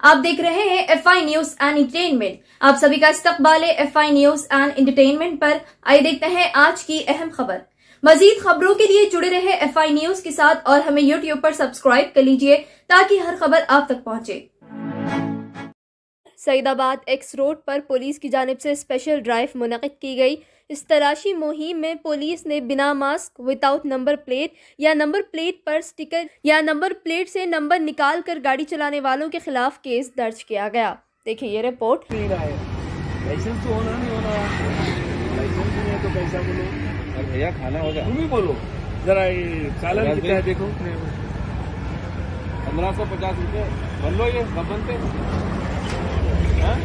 आप देख रहे हैं F I news and entertainment आप सभी का इस्तकबाल है F I news and entertainment पर। आइए देखते हैं आज की अहम खबर। मजीद खबरों के लिए जुड़े रहे एफ़ आई न्यूज़ के साथ और हमें यूट्यूब पर सब्सक्राइब कर लीजिए ताकि हर खबर आप तक पहुँचे। सईदाबाद एक्स रोड पर पुलिस की जानब से स्पेशल ड्राइव मुनद की गई। इस तलाशी मुहिम में पुलिस ने बिना मास्क विदाउट नंबर प्लेट या नंबर प्लेट पर स्टिकर या नंबर प्लेट से नंबर निकाल कर गाड़ी चलाने वालों के खिलाफ केस दर्ज किया गया। देखिए ये रिपोर्ट लाइसेंस तो होना नहीं होना। लाइसेंस नहीं है तो कैसा बोलो भैया खाना हो गया। तुम ही बोलो। जरा ये चालन कितना है देखो। पंद्रह सौ पचास रुपये। बन लो ये सब बनते हाँ?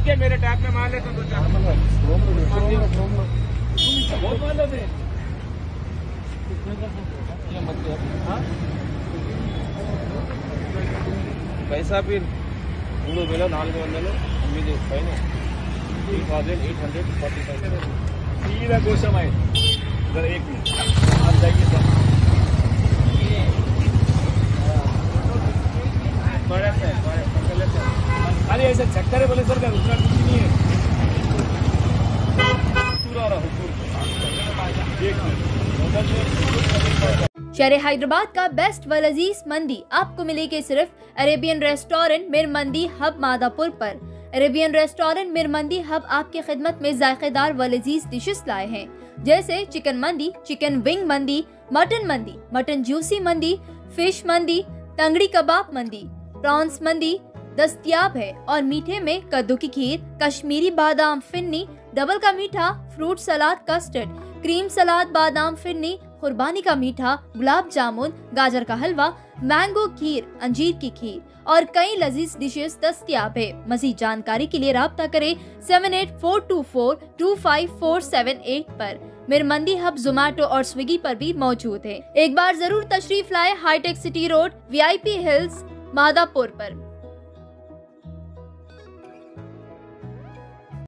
रख लो आपके मेरे टैप में मान लेते दो चार बहुत मान लेते పైసా పీర్ మూడు వేల నాలుగు వందలు ఎనిమిది పైన three thousand eight hundred forty five सीधा गोशम है जरा एक मिनट आप जाइए खाली ऐसे चक्कर बोले सर का दूसरा कुछ नहीं है। शहर हैदराबाद का बेस्ट व लजीज मंदी आपको मिलेगी सिर्फ़ अरेबियन रेस्टोरेंट मिर मंदी हब मादापुर पर। अरेबियन रेस्टोरेंट मिर मंदी हब आपकी खिदमत में जायकेदार व लजीज डिशेस लाए हैं। जैसे chicken mandi chicken wing mandi mutton mandi mutton juicy mandi fish mandi tangdi kebab मंदी प्रॉन्स मंदी दस्तियाब है और मीठे में कद्दू की खीर, कश्मीरी बादाम फिन्नी, डबल का मीठा, fruit salad custard cream salad, बादाम फिन्नी, कुर्बानी का मीठा, गुलाब जामुन, गाजर का हलवा मैंगो खीर, अंजीर की खीर और कई लजीज डिशेस दस्तियाब है। मजीद जानकारी के लिए रब्ता करें seven eight four two four two five four seven eight पर। मिरमंदी हब जोमेटो और स्विगी पर भी मौजूद है। एक बार ज़रूर तशरीफ़ लाए Hitec City road VIP Hills Madhapur पर।